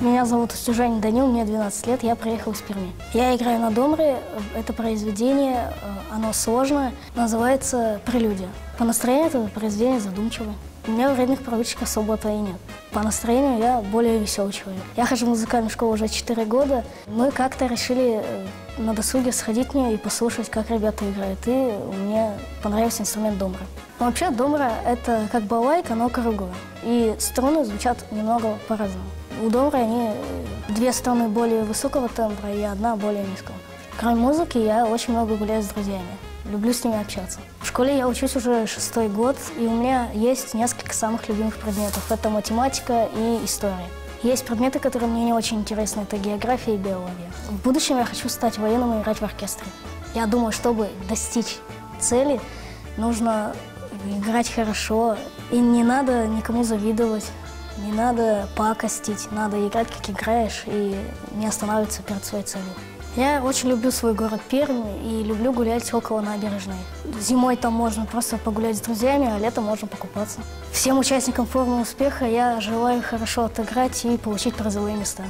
Меня зовут Устюжанин Данил, мне 12 лет, я приехал из Перми. Я играю на домре, это произведение, э, оно сложное, называется «Прелюдия». По настроению это произведение задумчивое. У меня вредных привычек особо-то и нет. По настроению я более веселый человек. Я хожу в музыкальную школу уже 4 года. Мы как-то решили э, на досуге сходить мне и послушать, как ребята играют. И мне понравился инструмент домра. Вообще домра – это как балайка, но круглая. И струны звучат немного по-разному. У домра они две струны более высокого тембра и одна более низкого. Кроме музыки, я очень много гуляю с друзьями. Люблю с ними общаться. В школе я учусь уже шестой год, и у меня есть несколько самых любимых предметов. Это математика и история. Есть предметы, которые мне не очень интересны. Это география и биология. В будущем я хочу стать военным и играть в оркестре. Я думаю, чтобы достичь цели, нужно играть хорошо. И не надо никому завидовать. Не надо пакостить, надо играть, как играешь, и не останавливаться перед своей целью. Я очень люблю свой город Пермь и люблю гулять около набережной. Зимой там можно просто погулять с друзьями, а летом можно покупаться. Всем участникам форума успеха я желаю хорошо отыграть и получить призовые места.